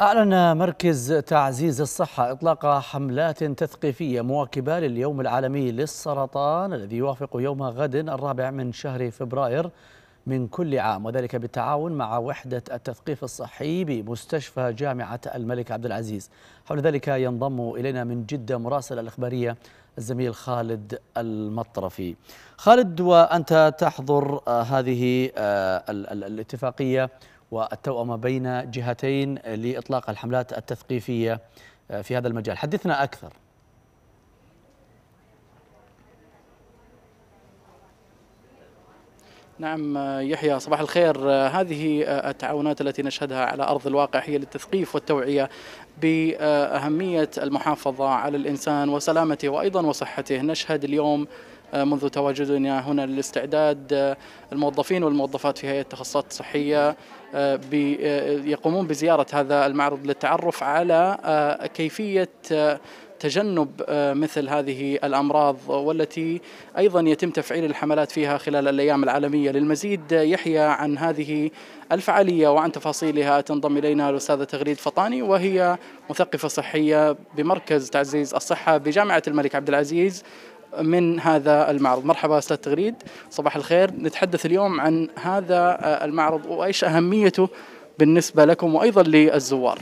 أعلن مركز تعزيز الصحة إطلاق حملات تثقيفية مواكبة لليوم العالمي للسرطان الذي يوافق يوم غد الرابع من شهر فبراير. من كل عام وذلك بالتعاون مع وحدة التثقيف الصحي بمستشفى جامعة الملك عبد العزيز. حول ذلك ينضم إلينا من جدة مراسل الإخبارية الزميل خالد المطرفي. خالد وأنت تحضر هذه الاتفاقية والتوأمة بين جهتين لإطلاق الحملات التثقيفية في هذا المجال. حدثنا أكثر. نعم يحيى صباح الخير. هذه التعاونات التي نشهدها على أرض الواقع هي للتثقيف والتوعية بأهمية المحافظة على الإنسان وسلامته وأيضا وصحته. نشهد اليوم منذ تواجدنا هنا للاستعداد الموظفين والموظفات في هيئة التخصصات الصحيه يقومون بزيارة هذا المعرض للتعرف على كيفية تجنب مثل هذه الأمراض والتي أيضا يتم تفعيل الحملات فيها خلال الأيام العالمية. للمزيد يحيى عن هذه الفعالية وعن تفاصيلها تنضم إلينا الأستاذة تغريد فطاني وهي مثقفة صحية بمركز تعزيز الصحة بجامعة الملك عبد العزيز من هذا المعرض. مرحبا أستاذ تغريد صباح الخير. نتحدث اليوم عن هذا المعرض وإيش أهميته بالنسبة لكم وأيضا للزوار.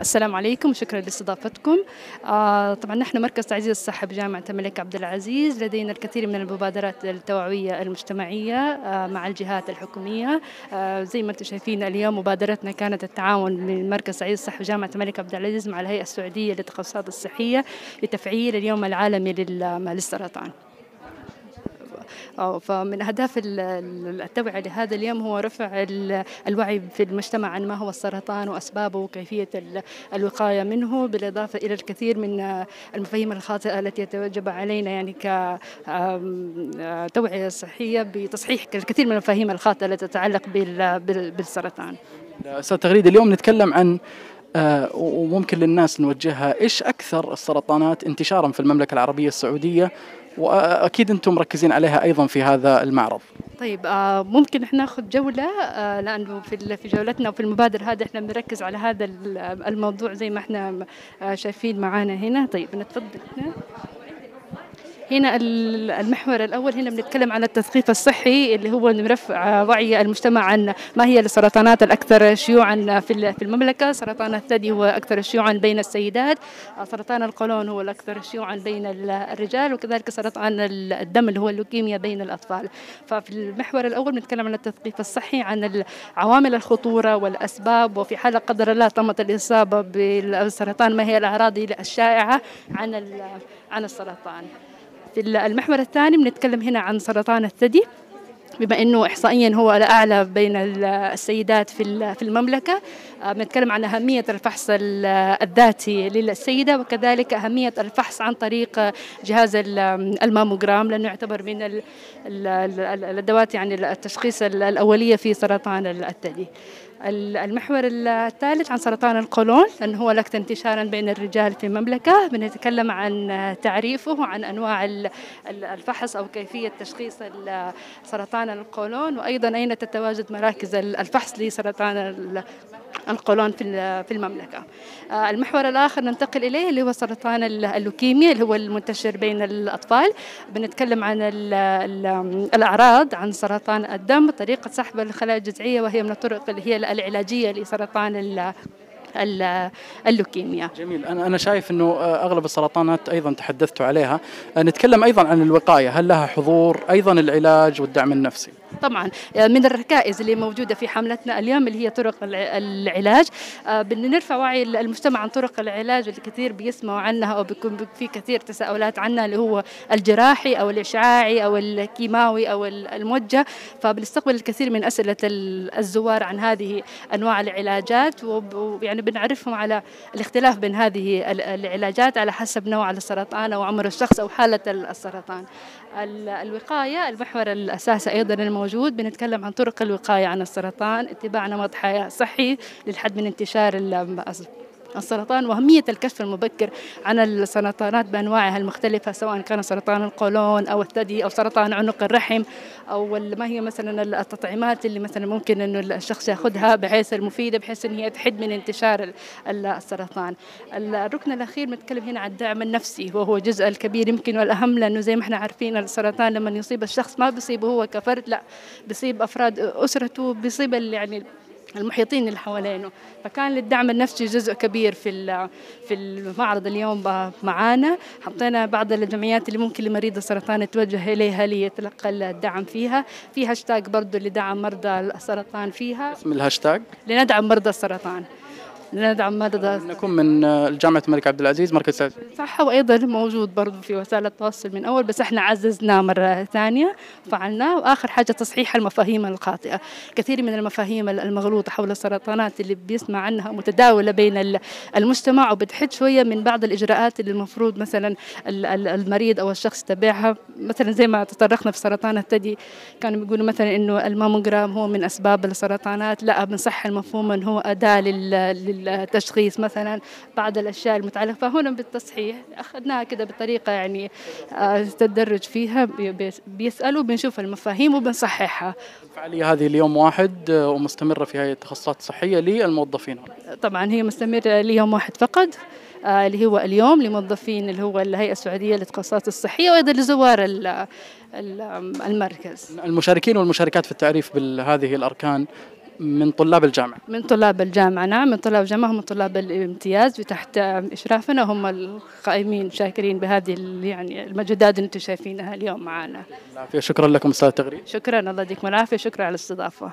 السلام عليكم وشكرا لاستضافتكم. آه طبعا نحن مركز تعزيز الصحة بجامعة الملك عبد العزيز. لدينا الكثير من المبادرات التوعوية المجتمعية آه مع الجهات الحكومية. آه زي ما أنتم شايفين اليوم مبادرتنا كانت التعاون من مركز تعزيز الصحة بجامعة الملك عبد العزيز مع الهيئة السعودية للتخصصات الصحية لتفعيل اليوم العالمي للسرطان. فمن أهداف التوعية لهذا اليوم هو رفع الوعي في المجتمع عن ما هو السرطان وأسبابه وكيفية الوقاية منه بالإضافة إلى الكثير من المفاهيم الخاطئة التي يتوجب علينا يعني كتوعية صحية بتصحيح الكثير من المفاهيم الخاطئة التي تتعلق بالسرطان. أستاذ تغريد اليوم نتكلم عن وممكن للناس نوجهها إيش أكثر السرطانات انتشارا في المملكة العربية السعودية وأكيد أنتم مركزين عليها أيضا في هذا المعرض. طيب آه ممكن إحنا ناخذ جولة آه لأنه في في جولتنا وفي المبادرة هذه إحنا بنركز على هذا الموضوع زي ما إحنا آه شايفين معانا هنا طيب نتفضل هنا. هنا المحور الأول هنا بنتكلم عن التثقيف الصحي اللي هو نرفع وعي المجتمع عن ما هي السرطانات الأكثر شيوعا في المملكة، سرطان الثدي هو أكثر شيوعا بين السيدات، سرطان القولون هو الأكثر شيوعا بين الرجال وكذلك سرطان الدم اللي هو اللوكيميا بين الأطفال. ففي المحور الأول بنتكلم عن التثقيف الصحي عن عوامل الخطورة والأسباب وفي حاله قدر الله تمت الإصابة بالسرطان ما هي الأعراض الشائعة عن عن السرطان. في المحور الثاني بنتكلم هنا عن سرطان الثدي بما إنه احصائيا هو الأعلى بين السيدات في في المملكة. بنتكلم عن أهمية الفحص الذاتي للسيدة وكذلك أهمية الفحص عن طريق جهاز الماموجرام لأنه يعتبر من الأدوات يعني التشخيص الأولية في سرطان الثدي. المحور الثالث عن سرطان القولون لأنه هو الأكثر انتشارا بين الرجال في المملكة بنتكلم عن تعريفه وعن أنواع الفحص أو كيفية تشخيص سرطان القولون وأيضا أين تتواجد مراكز الفحص لسرطان القولون في في المملكة. المحور الآخر ننتقل إليه اللي هو سرطان اللوكيميا اللي هو المنتشر بين الأطفال. بنتكلم عن الأعراض عن سرطان الدم، طريقة سحب الخلايا الجذعية وهي من الطرق اللي هي العلاجية لسرطان اللوكيميا. جميل. أنا أنا شايف إنه أغلب السرطانات أيضا تحدثتوا عليها. نتكلم أيضا عن الوقاية. هل لها حضور؟ أيضا العلاج والدعم النفسي. طبعا. من الركائز اللي موجودة في حملتنا اليوم اللي هي طرق العلاج. بنرفع وعي المجتمع عن طرق العلاج اللي كثير بيسمعوا عنها أو بيكون في كثير تساؤلات عنها اللي هو الجراحي أو الإشعاعي أو الكيماوي أو الموجة. فبنستقبل الكثير من أسئلة الزوار عن هذه أنواع العلاجات ويعني بنعرفهم على الاختلاف بين هذه العلاجات على حسب نوع السرطان أو عمر الشخص أو حالة السرطان. الوقاية المحور الأساسي أيضا الموجود بنتكلم عن طرق الوقاية عن السرطان. اتباع نمط حياة صحي للحد من انتشار السرطان وأهمية الكشف المبكر عن السرطانات بأنواعها المختلفة سواء كان سرطان القولون أو الثدي أو سرطان عنق الرحم أو ما هي مثلا التطعيمات اللي مثلا ممكن إنه الشخص يأخذها بحيث المفيدة بحيث إن هي تحد من انتشار السرطان. الركن الأخير بنتكلم هنا عن الدعم النفسي وهو جزء الكبير يمكن والأهم لأنه زي ما إحنا عارفين السرطان لما يصيب الشخص ما بيصيبه هو كفرد لا بيصيب أفراد أسرته بيصيب يعني المحيطين اللي حوالينه. فكان للدعم النفسي جزء كبير في في المعرض اليوم معانا. حطينا بعض الجمعيات اللي ممكن لمريض السرطان يتوجه إليها ليتلقى الدعم فيها. في هاشتاج برضه لدعم مرضى السرطان فيها. اسم الهاشتاج؟ لندعم مرضى السرطان. ندعم مرضى نكون من جامعة الملك عبد العزيز مركز سعد صحة وأيضا موجود برضو في وسائل التواصل من أول بس إحنا عززناه مرة ثانية فعلناه وآخر حاجة تصحيح المفاهيم الخاطئة كثير من المفاهيم المغلوطة حول السرطانات اللي بيسمع عنها متداولة بين المجتمع وبتحد شوية من بعض الإجراءات اللي المفروض مثلا المريض أو الشخص يتبعها. مثلا زي ما تطرقنا في سرطان الثدي كانوا بيقولوا مثلا إنه الماموجرام هو من أسباب السرطانات. لا بنصح المفهوم إنه هو أداة لل التشخيص مثلا بعض الأشياء المتعلقة. فهنا بالتصحيح أخذناها كده بطريقة يعني تدرج فيها بيسألوا بنشوف المفاهيم وبنصححها. الفعاليه هذه اليوم واحد ومستمرة في هيئه التخصصات الصحية للموظفين. طبعا هي مستمرة ليوم واحد فقط اللي هو اليوم لموظفين اللي هو الهيئة السعودية للتخصصات الصحية وأيضا لزوار المركز. المشاركين والمشاركات في التعريف بهذه الأركان من طلاب الجامعة. من طلاب الجامعة نعم من طلاب الجامعة هم طلاب الامتياز وتحت إشرافنا هم القائمين شاكرين بهذه يعني المجهودات اللي أنتم شايفينها اليوم معنا. شكرا لكم أستاذ تغريد شكرا الله يديكم العافية شكرا على الاستضافة.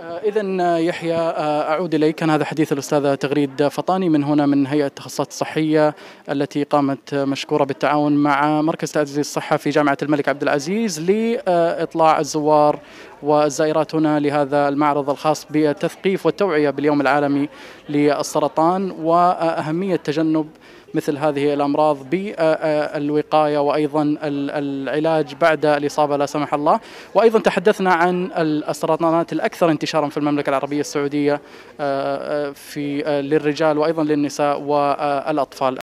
إذا يحيى أعود إليك. كان هذا حديث الأستاذة تغريد فطاني من هنا من هيئة التخصصات الصحية التي قامت مشكورة بالتعاون مع مركز تعزيز الصحة في جامعة الملك عبد العزيز لإطلاع الزوار والزائرات هنا لهذا المعرض الخاص بالتثقيف والتوعية باليوم العالمي للسرطان وأهمية تجنب مثل هذه الأمراض بالوقايه وأيضا العلاج بعد الإصابة لا سمح الله. وأيضا تحدثنا عن السرطانات الأكثر انتشارا في المملكة العربية السعودية في للرجال وأيضا للنساء والأطفال.